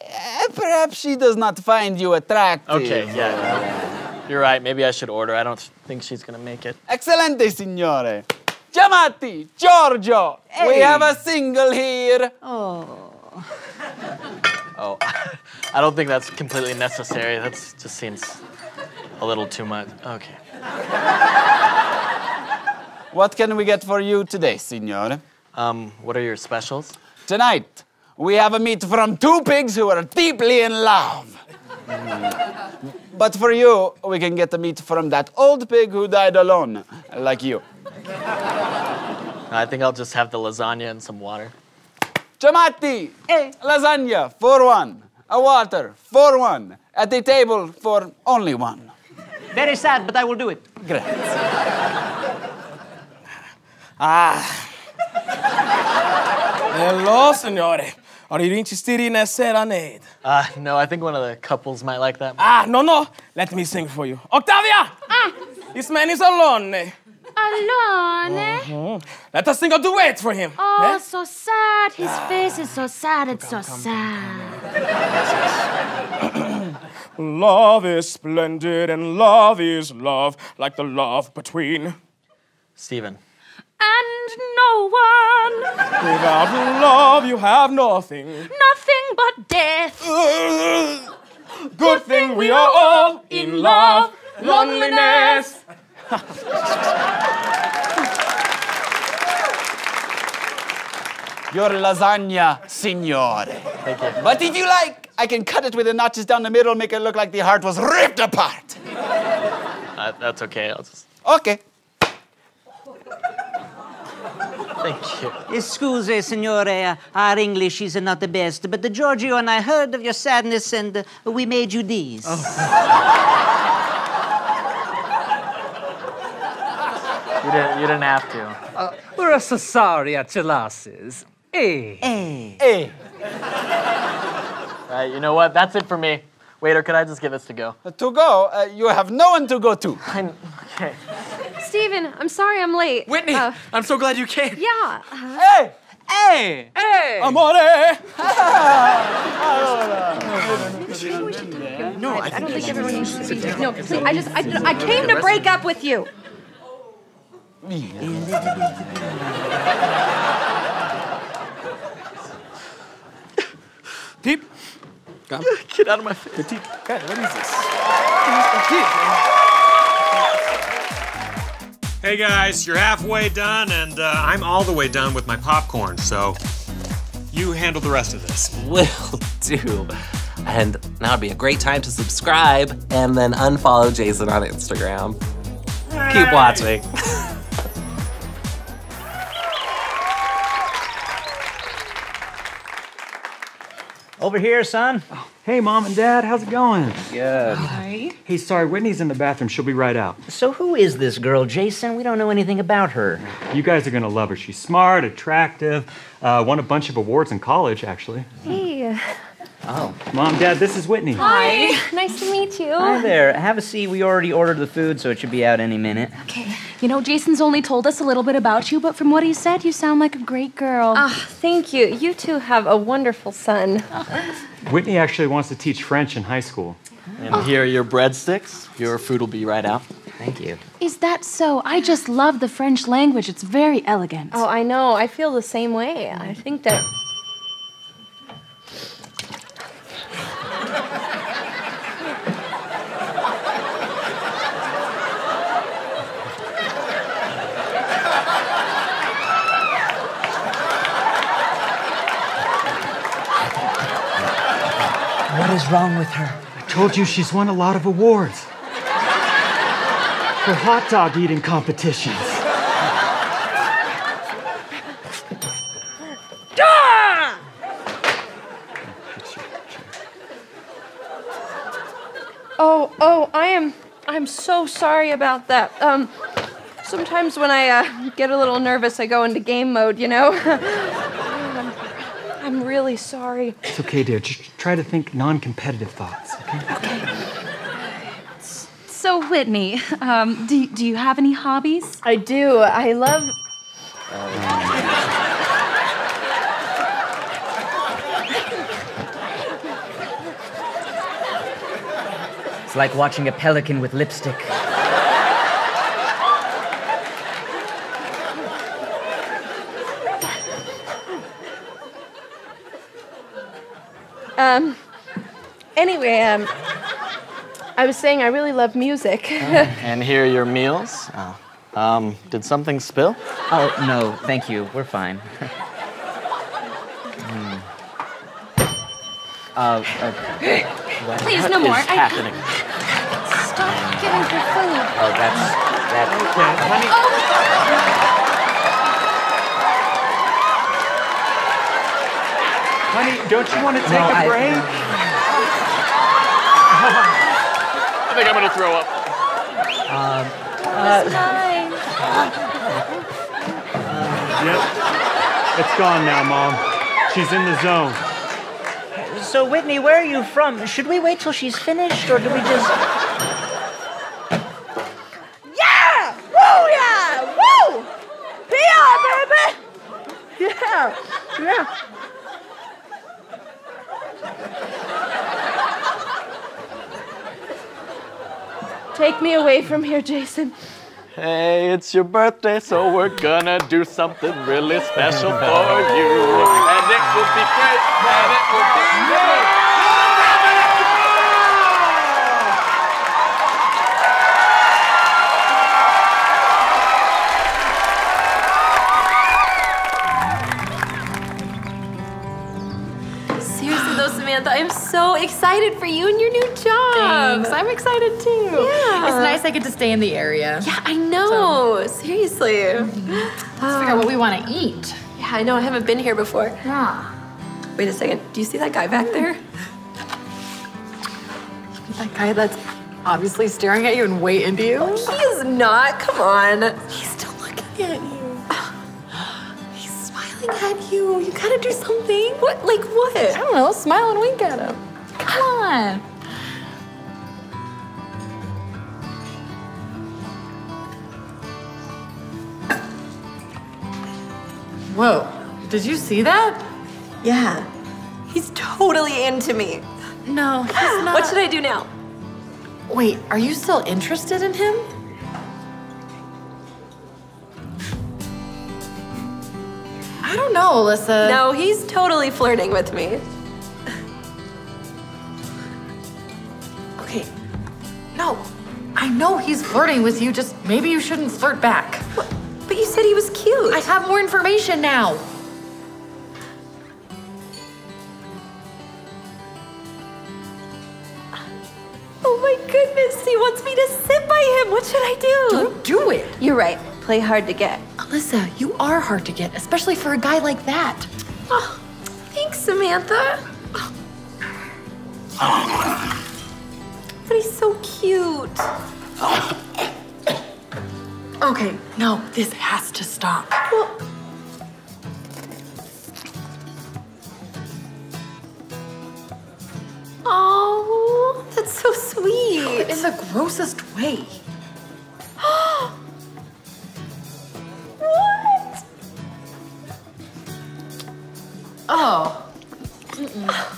[SPEAKER 15] Eh, Perhaps she does not find you attractive.
[SPEAKER 10] Okay, yeah, yeah. You're right. Maybe I should order. I don't think she's gonna make it.
[SPEAKER 15] Excelente, signore. Chiamati, Giorgio. We have a single here.
[SPEAKER 10] Oh, [laughs] I don't think that's completely necessary. That just seems a little too much. Okay.
[SPEAKER 15] What can we get for you today, signore?
[SPEAKER 10] Um, what are your specials?
[SPEAKER 15] Tonight, we have a meat from two pigs who are deeply in love. But for you, we can get the meat from that old pig who died alone, like you.
[SPEAKER 10] I think I'll just have the lasagna and some water.
[SPEAKER 15] Chamati, lasagna for one, a water for one, at the table for only one.
[SPEAKER 5] Very sad, but I will do it.
[SPEAKER 2] Ah. Hello, signore. Are you interested in a serenade?
[SPEAKER 10] Uh, no, I think one of the couples might like that.
[SPEAKER 2] Ah, no, no. Let me sing for you. Octavia! Ah. This man is alone.
[SPEAKER 4] Alone?
[SPEAKER 2] Mhm. Let us sing a duet for him.
[SPEAKER 4] Oh,
[SPEAKER 2] eh?
[SPEAKER 4] so sad. His face is so sad. It's so sad. [clears throat]
[SPEAKER 2] Love is splendid and love is love, like the love between.
[SPEAKER 10] Steven.
[SPEAKER 4] And no one.
[SPEAKER 2] Without love, you have nothing.
[SPEAKER 4] Nothing but death.
[SPEAKER 2] Good thing we are all in love. Loneliness.
[SPEAKER 15] Your lasagna, signore.
[SPEAKER 10] Thank you.
[SPEAKER 15] But if you like, I can cut it with the notches down the middle, make it look like the heart was ripped apart.
[SPEAKER 10] Uh, that's okay. I'll just.
[SPEAKER 15] Okay.
[SPEAKER 10] Thank you.
[SPEAKER 5] Excuse, signore, uh, our English is not the best, but the Giorgio and I heard of your sadness and uh, we made you these.
[SPEAKER 10] You didn't. You didn't have to.
[SPEAKER 14] Uh, we're so sorry at your losses. Eh.
[SPEAKER 5] Hey.
[SPEAKER 15] Hey.
[SPEAKER 10] All right. You know what? That's it for me. Waiter, could I just get this to go?
[SPEAKER 15] To go, uh, you have no one to go to. [laughs]
[SPEAKER 10] okay.
[SPEAKER 9] Steven, I'm sorry I'm late.
[SPEAKER 11] Whitney,
[SPEAKER 9] Uh,
[SPEAKER 11] I'm so glad you came.
[SPEAKER 9] yeah. uh,
[SPEAKER 15] Hey! Hey!
[SPEAKER 14] Hey!
[SPEAKER 2] Amore! [laughs]
[SPEAKER 11] No, I
[SPEAKER 9] I don't think everyone needs to be. No, please. I just, I, I came to break up with you. [laughs]
[SPEAKER 2] Deep. Come.
[SPEAKER 10] Get out of my face.
[SPEAKER 2] Deep. God, what is this?
[SPEAKER 16] Hey guys, you're halfway done, and uh, I'm all the way done with my popcorn, so you handle the rest of this. [laughs]
[SPEAKER 1] Will do. And now would be a great time to subscribe and then unfollow Jason on Instagram. Keep watching. [laughs]
[SPEAKER 5] Over here, son.
[SPEAKER 17] Hey, Mom and Dad, how's it going?
[SPEAKER 5] Good.
[SPEAKER 17] Hi. Hey, sorry, Whitney's in the bathroom. She'll be right out.
[SPEAKER 5] So who is this girl, Jason? We don't know anything about her.
[SPEAKER 17] You guys are gonna love her. She's smart, attractive, uh, won a bunch of awards in college, actually.
[SPEAKER 3] Hey.
[SPEAKER 5] Oh.
[SPEAKER 17] Mom, Dad, this is Whitney.
[SPEAKER 3] Hi. Nice to meet you.
[SPEAKER 5] Hi there. Have a seat. We already ordered the food, so it should be out any minute. Okay.
[SPEAKER 6] You know, Jason's only told us a little bit about you, but from what he said, you sound like a great girl.
[SPEAKER 3] Ah, thank you. You two have a wonderful son.
[SPEAKER 17] Whitney actually wants to teach French in high school.
[SPEAKER 10] And here are your breadsticks. Your food will be right out.
[SPEAKER 5] Thank you.
[SPEAKER 6] Is that so? I just love the French language. It's very elegant.
[SPEAKER 3] Oh, I know. I feel the same way. I think that.
[SPEAKER 18] Is wrong with her?
[SPEAKER 17] I told you she's won a lot of awards. For hot dog eating competitions.
[SPEAKER 3] Oh, oh, I am. I'm so sorry about that. Um, sometimes when I uh, get a little nervous, I go into game mode. You know. [laughs] I'm, I'm really sorry.
[SPEAKER 17] It's okay, dear. Just try to think non competitive thoughts, okay?
[SPEAKER 6] So, Whitney, um, do, do you have any hobbies?
[SPEAKER 3] I do. I love.
[SPEAKER 18] It's like watching a pelican with lipstick.
[SPEAKER 3] Um. Anyway, um, I was saying I really love music. [laughs]
[SPEAKER 10] And here are your meals. Oh. Um, did something spill?
[SPEAKER 5] Oh, no, thank you. We're fine. [laughs] Hmm. uh, uh, what-
[SPEAKER 6] Please,
[SPEAKER 10] what
[SPEAKER 6] no more.
[SPEAKER 10] is
[SPEAKER 6] I-
[SPEAKER 10] happening?
[SPEAKER 6] Stop giving her food.
[SPEAKER 5] Oh, that's. That.
[SPEAKER 17] Honey, don't you want to take
[SPEAKER 5] No,
[SPEAKER 17] a
[SPEAKER 5] I-
[SPEAKER 17] break?
[SPEAKER 19] I think I'm gonna throw up.
[SPEAKER 5] Um, [laughs]
[SPEAKER 17] Yep. It's gone now, Mom. She's in the zone.
[SPEAKER 5] So, Whitney, where are you from? Should we wait till she's finished, or do we just.
[SPEAKER 20] Yeah! Woo, yeah! Woo! PR, baby! Yeah, yeah.
[SPEAKER 3] Take me away from here, Jason.
[SPEAKER 10] Hey, it's your birthday, so we're gonna do something really special for you. And it will be great, and it will be great.
[SPEAKER 21] Excited for you and your new job.
[SPEAKER 6] Thanks. I'm excited too.
[SPEAKER 21] Yeah.
[SPEAKER 6] It's nice I get to stay in the area.
[SPEAKER 21] Yeah, I know. Seriously.
[SPEAKER 6] Let's figure out what we want to eat.
[SPEAKER 21] Yeah, I know. I haven't been here before.
[SPEAKER 6] Yeah.
[SPEAKER 21] Wait a second. Do you see that guy back there?
[SPEAKER 6] That guy that's obviously staring at you and way into you.
[SPEAKER 21] He is not. Come on. He's still looking at you. [gasps] He's smiling at you. You gotta do something. What? Like what?
[SPEAKER 6] I don't know. Smile and wink at him. Come on. Whoa. Did you see that?
[SPEAKER 21] Yeah. He's totally into me.
[SPEAKER 6] No, he's not.
[SPEAKER 21] What should I do now?
[SPEAKER 6] Wait, are you still interested in him? I don't know, Alyssa.
[SPEAKER 21] No, he's totally flirting with me.
[SPEAKER 6] No. I know he's flirting with you, just maybe you shouldn't flirt back.
[SPEAKER 21] But you said he was cute.
[SPEAKER 6] I have more information now.
[SPEAKER 21] Oh my goodness, he wants me to sit by him. What should I do?
[SPEAKER 6] Don't do it.
[SPEAKER 21] You're right. Play hard to get.
[SPEAKER 6] Alyssa, you are hard to get, especially for a guy like that.
[SPEAKER 21] Oh, thanks, Samantha. [laughs]
[SPEAKER 3] But he's so cute.
[SPEAKER 22] Okay, no, this has to stop.
[SPEAKER 3] Oh, that's so sweet.
[SPEAKER 22] In the grossest way.
[SPEAKER 3] what?
[SPEAKER 22] Oh. Mm-mm.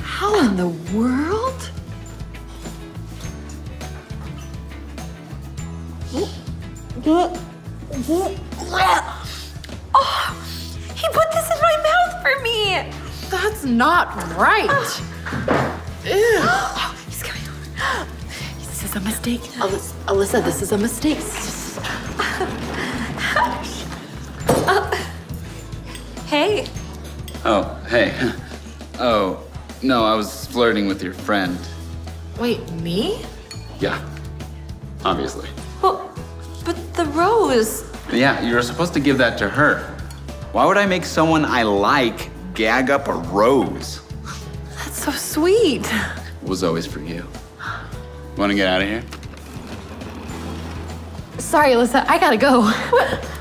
[SPEAKER 22] How in the world?
[SPEAKER 3] Oh, he put this in my mouth for me.
[SPEAKER 22] That's not right. Ah. Ew.
[SPEAKER 3] Oh, [gasps] he's coming over.
[SPEAKER 22] This is a mistake. Alyssa, Alyssa this is a mistake. [laughs] Ah.
[SPEAKER 3] Hey,
[SPEAKER 15] Oh, hey. Oh, no, I was flirting with your friend.
[SPEAKER 22] Wait, me?
[SPEAKER 15] Yeah, obviously.
[SPEAKER 3] well, but the rose.
[SPEAKER 15] Yeah, you were supposed to give that to her. Why would I make someone I like gag up a rose?
[SPEAKER 3] That's so sweet.
[SPEAKER 15] It was always for you. Want to get out of here?
[SPEAKER 22] Sorry, Alyssa, I gotta go. [laughs]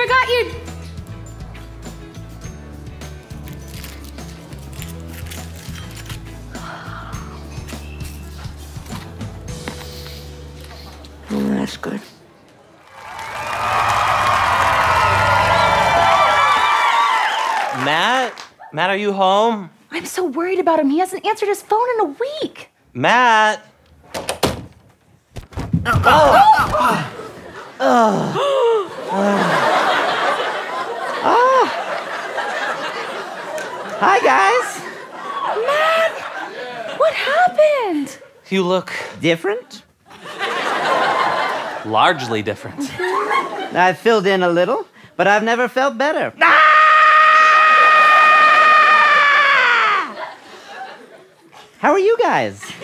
[SPEAKER 4] forgot your.
[SPEAKER 5] Oh, that's good.
[SPEAKER 1] Matt? Matt, are you home?
[SPEAKER 4] I'm so worried about him. He hasn't answered his phone in a week.
[SPEAKER 1] Matt?
[SPEAKER 5] Oh, [gasps] Hi, guys.
[SPEAKER 4] Matt! What happened?
[SPEAKER 1] You look
[SPEAKER 5] Different?
[SPEAKER 1] largely different.
[SPEAKER 5] I've filled in a little, but I've never felt better. Ah! How are you guys?
[SPEAKER 4] We've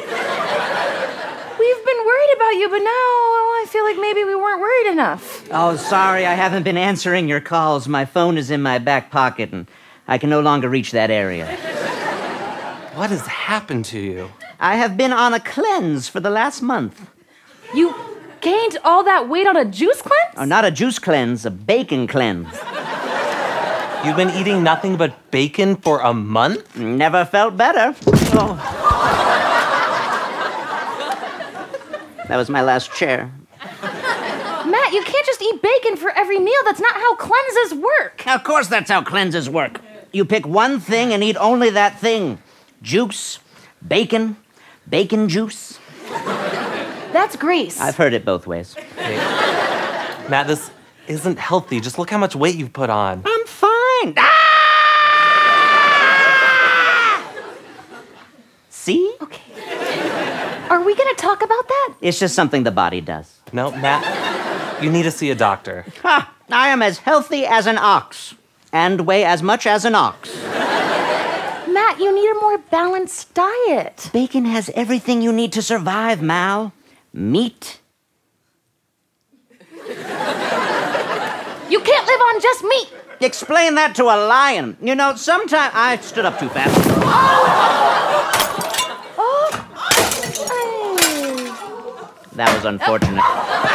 [SPEAKER 4] been worried about you, but now I feel like maybe we weren't worried enough.
[SPEAKER 5] Oh, sorry, I haven't been answering your calls. My phone is in my back pocket, and I can no longer reach that area.
[SPEAKER 1] What has happened to you?
[SPEAKER 5] I have been on a cleanse for the last month.
[SPEAKER 4] You gained all that weight on a juice cleanse?
[SPEAKER 5] Oh, not a juice cleanse, a bacon cleanse.
[SPEAKER 1] You've been eating nothing but bacon for a month?
[SPEAKER 5] Never felt better. Oh. That was my last chair.
[SPEAKER 4] Matt, you can't just eat bacon for every meal. That's not how cleanses work.
[SPEAKER 5] Of course, that's how cleanses work. You pick one thing and eat only that thing juice, bacon, bacon juice.
[SPEAKER 4] That's grease.
[SPEAKER 5] I've heard it both ways.
[SPEAKER 1] Matt, this isn't healthy. Just look how much weight you've put on.
[SPEAKER 5] I'm fine. Ah! See?
[SPEAKER 4] Okay. Are we gonna talk about that?
[SPEAKER 5] It's just something the body does.
[SPEAKER 1] No, Matt, you need to see a doctor.
[SPEAKER 5] Ha! I am as healthy as an ox and weigh as much as an ox.
[SPEAKER 4] Matt, you need a more balanced diet.
[SPEAKER 5] Bacon has everything you need to survive, Mal. Meat.
[SPEAKER 4] You can't live on just meat.
[SPEAKER 5] Explain that to a lion. You know, sometimes I stood up too fast. Oh. Oh. That was unfortunate. Oh.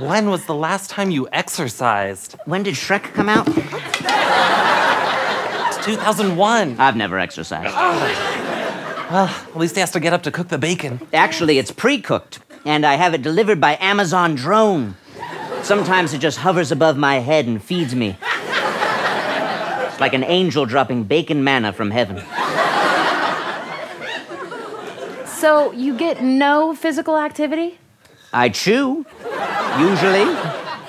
[SPEAKER 1] When was the last time you exercised?
[SPEAKER 5] When did Shrek come out?
[SPEAKER 1] It's 2001.
[SPEAKER 5] I've never exercised. [sighs]
[SPEAKER 1] Well, at least he has to get up to cook the bacon.
[SPEAKER 5] Actually, it's pre cooked, and I have it delivered by Amazon drone. Sometimes it just hovers above my head and feeds me. It's like an angel dropping bacon manna from heaven.
[SPEAKER 4] So you get no physical activity?
[SPEAKER 5] I chew, usually.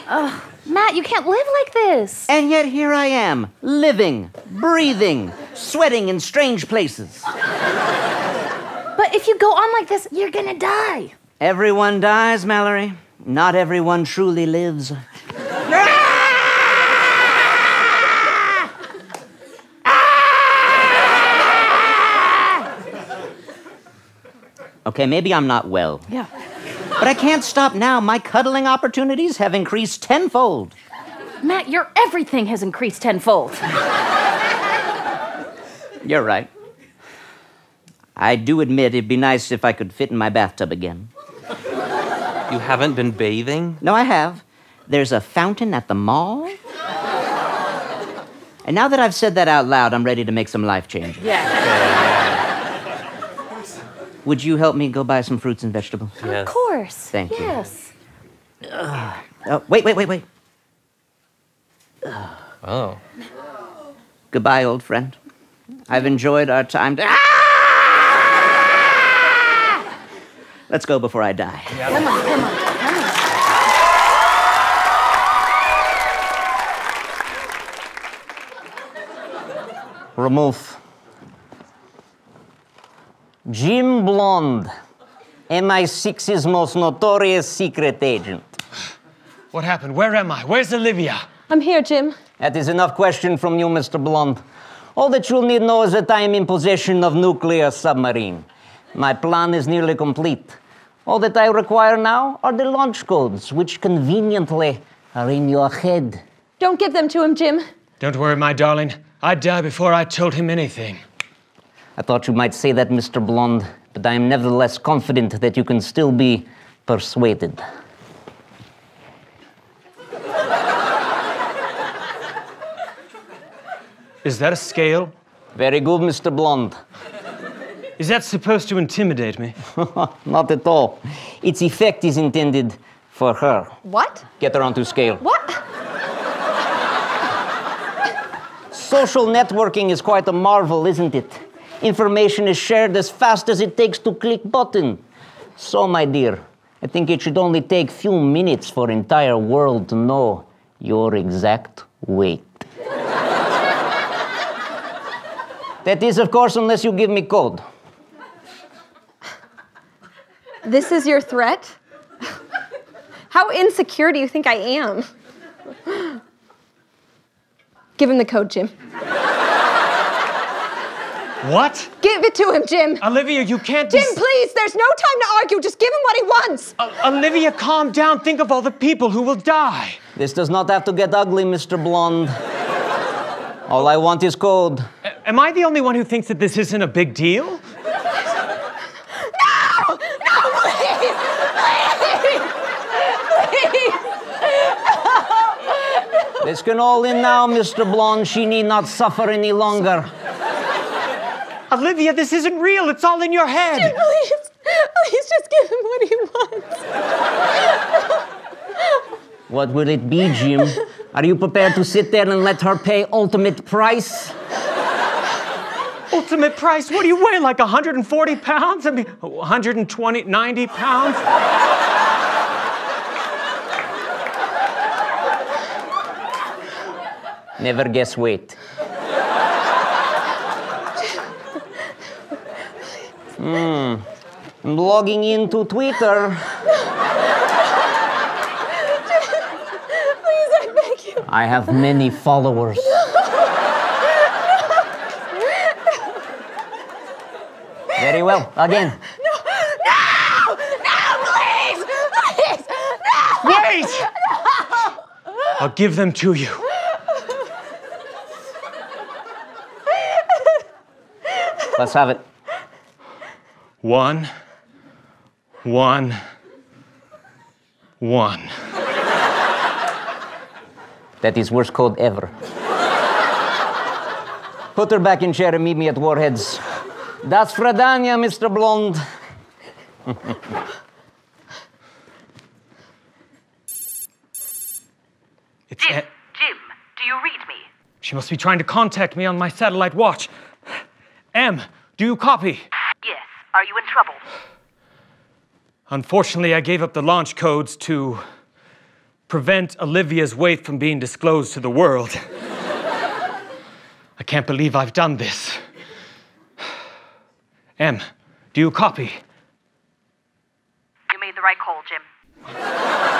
[SPEAKER 4] Ugh, Matt, you can't live like this.
[SPEAKER 5] And yet here I am, living, breathing, sweating in strange places.
[SPEAKER 4] But if you go on like this, you're gonna die.
[SPEAKER 5] Everyone dies, Mallory. Not everyone truly lives. Okay, maybe I'm not well.
[SPEAKER 4] Yeah.
[SPEAKER 5] But I can't stop now. My cuddling opportunities have increased tenfold.
[SPEAKER 4] Matt, your everything has increased tenfold.
[SPEAKER 5] You're right. I do admit it'd be nice if I could fit in my bathtub again.
[SPEAKER 1] You haven't been bathing?
[SPEAKER 5] No, I have. There's a fountain at the mall. And now that I've said that out loud, I'm ready to make some life changes.
[SPEAKER 4] Yeah.
[SPEAKER 5] Would you help me go buy some fruits and vegetables?
[SPEAKER 4] Of course.
[SPEAKER 5] Thank you.
[SPEAKER 4] Yes.
[SPEAKER 5] Oh, wait, wait, wait, wait.
[SPEAKER 1] Oh.
[SPEAKER 5] Goodbye, old friend. I've enjoyed our time. To- ah! Let's go before I die.
[SPEAKER 4] Come on, come on, come on.
[SPEAKER 5] Remove. Jim Blonde, MI6's most notorious secret agent.
[SPEAKER 17] What happened? Where am I? Where's Olivia?
[SPEAKER 9] I'm here, Jim.
[SPEAKER 5] That is enough question from you, Mr. Blonde. All that you'll need know is that I am in possession of nuclear submarine. My plan is nearly complete. All that I require now are the launch codes, which conveniently are in your head.
[SPEAKER 9] Don't give them to him, Jim.
[SPEAKER 17] Don't worry, my darling. I'd die before I told him anything.
[SPEAKER 5] I thought you might say that, Mr. Blonde, but I am nevertheless confident that you can still be persuaded.
[SPEAKER 17] Is that a scale?
[SPEAKER 5] Very good, Mr. Blonde.
[SPEAKER 17] Is that supposed to intimidate me? [laughs]
[SPEAKER 5] Not at all. Its effect is intended for her.
[SPEAKER 9] What?
[SPEAKER 5] Get her onto scale.
[SPEAKER 9] What?
[SPEAKER 5] Social networking is quite a marvel, isn't it? Information is shared as fast as it takes to click button. So, my dear, I think it should only take few minutes for entire world to know your exact weight. that is, of course, unless you give me code.
[SPEAKER 9] This is your threat? How insecure do you think I am? Give him the code, Jim.
[SPEAKER 17] What?
[SPEAKER 9] Give it to him, Jim.
[SPEAKER 17] Olivia, you can't.
[SPEAKER 9] Jim, please, there's no time to argue. Just give him what he wants.
[SPEAKER 17] Olivia, calm down. Think of all the people who will die.
[SPEAKER 5] This does not have to get ugly, Mr. Blonde. All I want is code.
[SPEAKER 17] A- am I the only one who thinks that this isn't a big deal?
[SPEAKER 9] No! No, please! Please! Please!
[SPEAKER 5] This can all end now, Mr. Blonde. She need not suffer any longer.
[SPEAKER 17] Olivia, this isn't real. It's all in your head.
[SPEAKER 9] Jim, please. Please just give him what he wants.
[SPEAKER 5] What will it be, Jim? Are you prepared to sit there and let her pay ultimate price?
[SPEAKER 17] Ultimate price? What do you weigh? Like 140 pounds? I mean, 120, 90 pounds?
[SPEAKER 5] Never guess weight. Hmm. I'm logging into Twitter.
[SPEAKER 9] Please, I beg you.
[SPEAKER 5] I have many followers. Very well. Again.
[SPEAKER 9] No! No! No, please! Please! No!
[SPEAKER 17] Wait!
[SPEAKER 9] No!
[SPEAKER 17] I'll give them to you.
[SPEAKER 5] Let's have it.
[SPEAKER 17] One, one, one.
[SPEAKER 5] That is worst code ever. Put her back in chair and meet me at Warheads. Das Fradania, Mr. Blonde. [laughs]
[SPEAKER 17] It's
[SPEAKER 23] Jim, Jim, do you read me?
[SPEAKER 17] she must be trying to contact me on my satellite watch. M, do you copy?
[SPEAKER 23] Are you in trouble?
[SPEAKER 17] Unfortunately, I gave up the launch codes to prevent Olivia's weight from being disclosed to the world. I can't believe I've done this. M, do you copy?
[SPEAKER 23] You made the right call, Jim.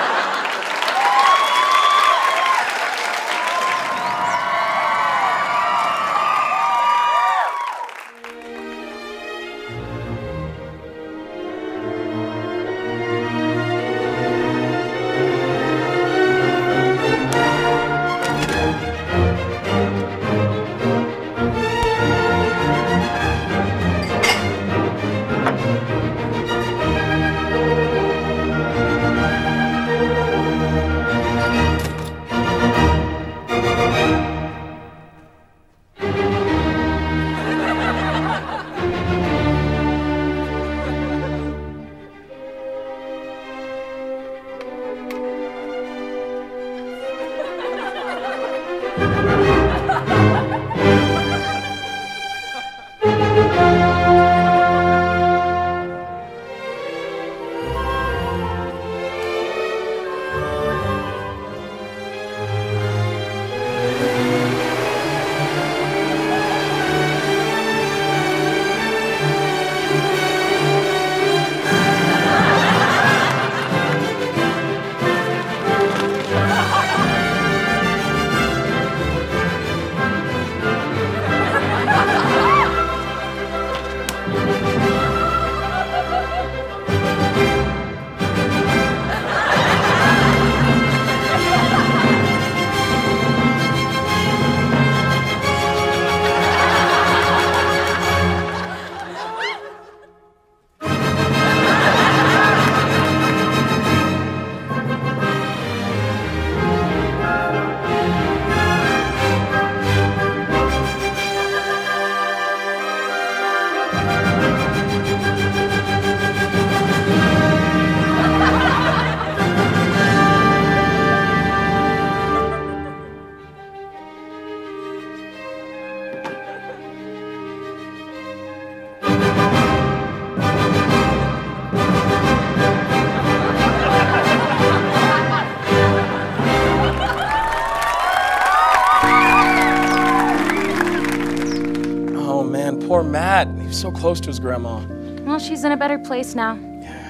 [SPEAKER 2] Matt. He was so close to his grandma.
[SPEAKER 4] Well, she's in a better place now.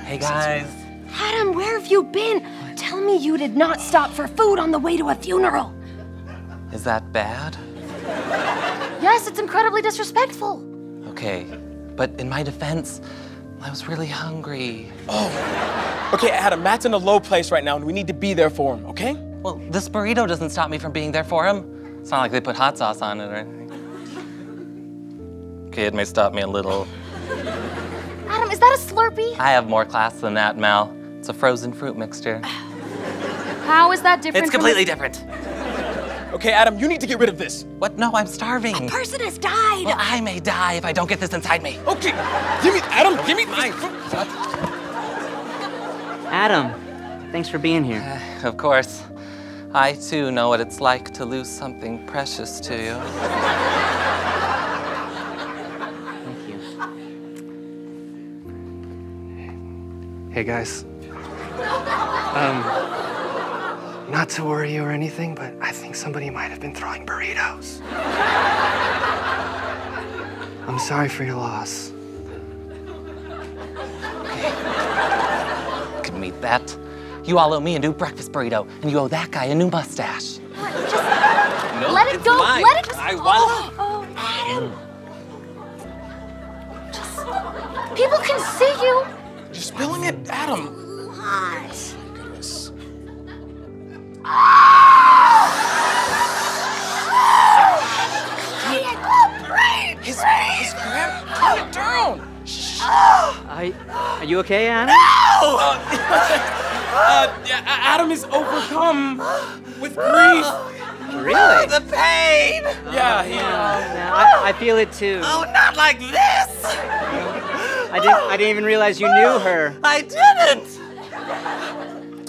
[SPEAKER 1] Hey guys.
[SPEAKER 3] Adam, where have you been? Tell me you did not stop for food on the way to a funeral.
[SPEAKER 1] Is that bad?
[SPEAKER 4] Yes, it's incredibly disrespectful.
[SPEAKER 1] Okay, but in my defense, I was really hungry. Oh.
[SPEAKER 2] Okay, Adam, Matt's in a low place right now, and we need to be there for him, okay?
[SPEAKER 1] Well, this burrito doesn't stop me from being there for him. It's not like they put hot sauce on it or anything. Okay, it may stop me a little.
[SPEAKER 4] Adam, is that a Slurpee?
[SPEAKER 1] I have more class than that, Mel. It's a frozen fruit mixture.
[SPEAKER 4] How is that different?
[SPEAKER 1] It's completely
[SPEAKER 4] this-
[SPEAKER 1] different.
[SPEAKER 2] Okay, Adam, you need to get rid of this.
[SPEAKER 1] What? No, I'm starving.
[SPEAKER 3] A person has died.
[SPEAKER 1] Well, I may die if I don't get this inside me.
[SPEAKER 2] Okay, give me, Adam, give me mine.
[SPEAKER 5] Adam, thanks for being here.
[SPEAKER 1] Uh, of course. I too know what it's like to lose something precious to you.
[SPEAKER 14] Hey guys. Um, not to worry you or anything, but I think somebody might have been throwing burritos. I'm sorry for your loss. [laughs]
[SPEAKER 1] Can meet that. You all owe me a new breakfast burrito, and you owe that guy a new mustache. No,
[SPEAKER 4] Let it go.
[SPEAKER 1] mine.
[SPEAKER 4] Let it just.
[SPEAKER 1] I
[SPEAKER 4] oh,
[SPEAKER 1] want.
[SPEAKER 4] oh, Adam. Just. People can see you.
[SPEAKER 2] You're spilling it, Adam. His, his grand, calm it down.
[SPEAKER 5] I, are you okay, Adam?
[SPEAKER 2] Uh, yeah, A- Adam is overcome with grief.
[SPEAKER 5] Really?
[SPEAKER 1] The pain!
[SPEAKER 2] Yeah, he,
[SPEAKER 5] Yeah, I, I feel it too.
[SPEAKER 1] Oh, not like this!
[SPEAKER 5] I didn't. I didn't even realize you knew her. [gasps]
[SPEAKER 1] I didn't!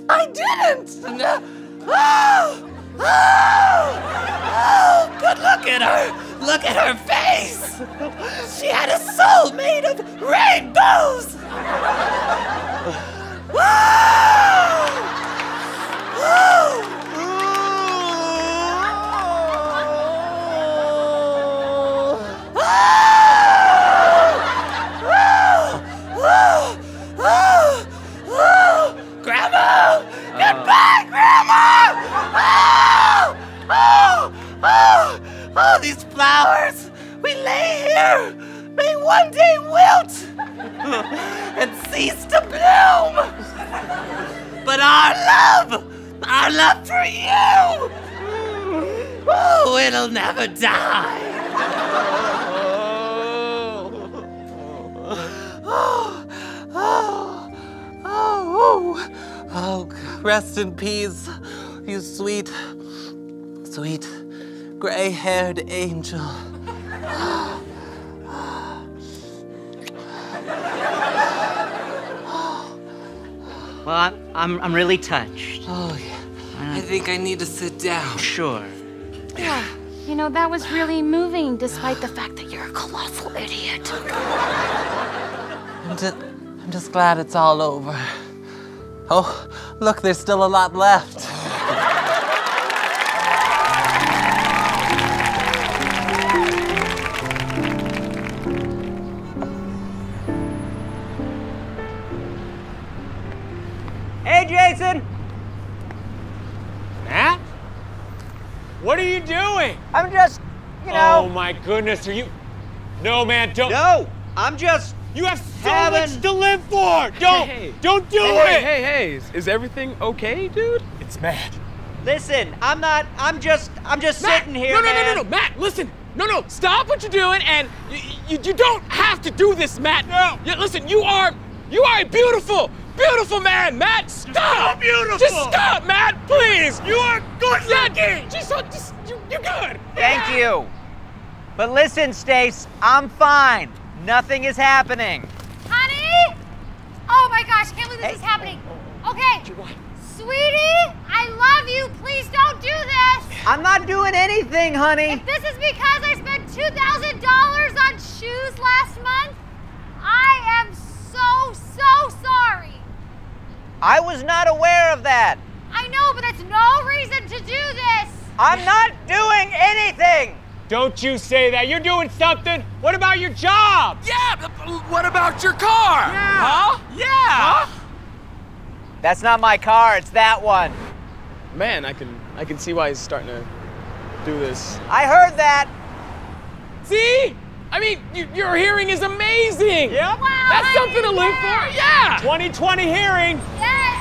[SPEAKER 1] I didn't! No. Oh! Oh! Oh! But look at her! Look at her face! She had a soul made of rainbows! Oh! oh. oh. Oh oh, oh! oh! Oh! Oh, these flowers! We lay here! May one day wilt and cease to bloom! But our love! Our love for you! Oh, it'll never die! Oh, oh, oh, oh, oh rest in peace, you sweet, sweet, gray haired angel.
[SPEAKER 5] Well, I'm. I'm, I'm really touched.
[SPEAKER 1] Oh, yeah. I think I need to sit down.
[SPEAKER 5] Sure.
[SPEAKER 4] Yeah. You know, that was really moving, despite the fact that you're a colossal idiot.
[SPEAKER 1] I'm just, I'm just glad it's all over. Oh, look, there's still a lot left.
[SPEAKER 16] My goodness, are you? No, man, don't.
[SPEAKER 5] No, I'm just.
[SPEAKER 16] You have so
[SPEAKER 5] having-
[SPEAKER 16] much to live for. Don't,
[SPEAKER 2] Hey.
[SPEAKER 16] don't do
[SPEAKER 2] hey,
[SPEAKER 16] it.
[SPEAKER 2] Hey, hey, hey, is, is everything okay, dude?
[SPEAKER 16] It's Matt.
[SPEAKER 5] Listen, I'm not. I'm just. I'm just
[SPEAKER 2] Matt,
[SPEAKER 5] sitting here,
[SPEAKER 2] no, no,
[SPEAKER 5] man.
[SPEAKER 2] no, no, no, Matt, listen. No, no, stop what you're doing, and you, you, you don't have to do this, Matt. No. You, listen, you are, you are a beautiful, beautiful man, Matt. Stop.
[SPEAKER 16] beautiful.
[SPEAKER 2] Just stop, Matt, please. You are good looking. Just, just, you, you're good.
[SPEAKER 5] Thank you. But listen, Stace, I'm fine. Nothing is happening.
[SPEAKER 6] Honey? Oh my gosh, can't believe this is happening. Okay. Sweetie, I love you. Please don't do this.
[SPEAKER 5] I'm not doing anything, honey.
[SPEAKER 6] If this is because I spent $2,000 on shoes last month, I am so, so sorry.
[SPEAKER 5] I was not aware of that.
[SPEAKER 6] I know, but that's no reason to do this.
[SPEAKER 5] I'm not doing anything.
[SPEAKER 24] Don't you say that. You're doing something. What about your job?
[SPEAKER 2] Yeah, but what about your car? Yeah. Huh? Yeah. Huh?
[SPEAKER 5] That's not my car, it's that one.
[SPEAKER 2] Man, I can I can see why he's starting to do this.
[SPEAKER 5] I heard that.
[SPEAKER 2] See? I mean, you, your hearing is amazing.
[SPEAKER 24] Yep.
[SPEAKER 3] Wow,
[SPEAKER 2] That's
[SPEAKER 3] honey,
[SPEAKER 2] something to live for. Yeah.
[SPEAKER 24] 2020 hearing. Yes.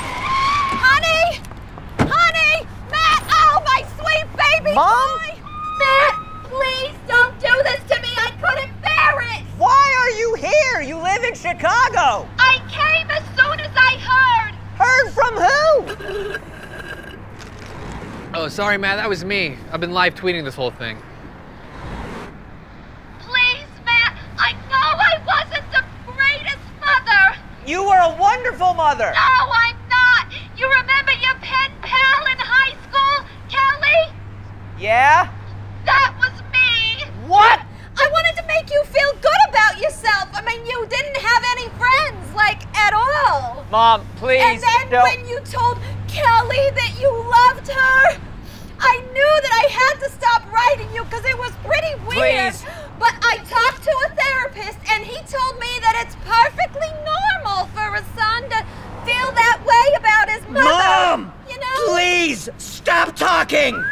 [SPEAKER 3] Honey! Honey! Matt! Oh, my sweet baby
[SPEAKER 5] Mom?
[SPEAKER 3] boy! Matt, please don't do this to me. I couldn't bear it.
[SPEAKER 5] Why are you here? You live in Chicago.
[SPEAKER 3] I came as soon as I heard.
[SPEAKER 5] Heard from who?
[SPEAKER 14] Oh, sorry, Matt. That was me. I've been live tweeting this whole thing.
[SPEAKER 3] Please, Matt. I know I wasn't the greatest mother.
[SPEAKER 5] You were a wonderful mother.
[SPEAKER 3] No, I'm not. You remember your pen pal in high school, Kelly?
[SPEAKER 5] Yeah?
[SPEAKER 3] That was me.
[SPEAKER 5] What?
[SPEAKER 3] I wanted to make you feel good about yourself. I mean, you didn't have any friends, like, at all.
[SPEAKER 5] Mom, please.
[SPEAKER 3] And then
[SPEAKER 5] don't.
[SPEAKER 3] when you told Kelly that you loved her, I knew that I had to stop writing you because it was pretty weird.
[SPEAKER 5] Please.
[SPEAKER 3] But I talked to a therapist and he told me that it's perfectly normal for a son to feel that way about his mother.
[SPEAKER 5] Mom!
[SPEAKER 3] You know?
[SPEAKER 5] Please stop talking.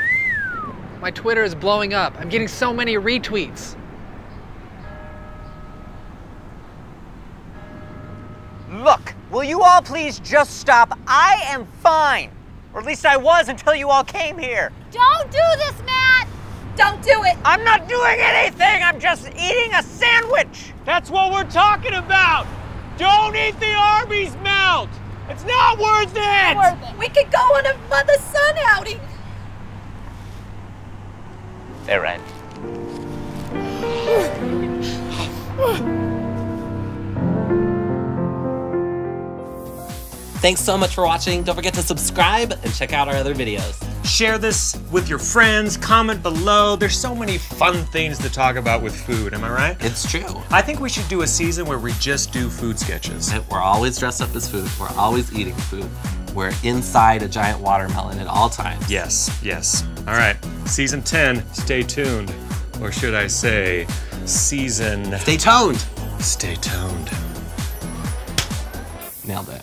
[SPEAKER 14] My Twitter is blowing up. I'm getting so many retweets.
[SPEAKER 5] Look, will you all please just stop? I am fine. Or at least I was until you all came here.
[SPEAKER 3] Don't do this, Matt. Don't do it.
[SPEAKER 5] I'm not doing anything. I'm just eating a sandwich.
[SPEAKER 24] That's what we're talking about. Don't eat the Arby's melt. It's not worth it.
[SPEAKER 3] Worth it. We could go on a mother-son outing.
[SPEAKER 5] Right.
[SPEAKER 1] Thanks so much for watching. Don't forget to subscribe and check out our other videos.
[SPEAKER 17] Share this with your friends, comment below. There's so many fun things to talk about with food, am I right?
[SPEAKER 1] It's true.
[SPEAKER 17] I think we should do a season where we just do food sketches.
[SPEAKER 1] We're always dressed up as food. We're always eating food. We're inside a giant watermelon at all times.
[SPEAKER 17] Yes, yes. All right, season 10, stay tuned. Or should I say, season.
[SPEAKER 1] Stay toned.
[SPEAKER 17] Stay toned.
[SPEAKER 1] Nailed it.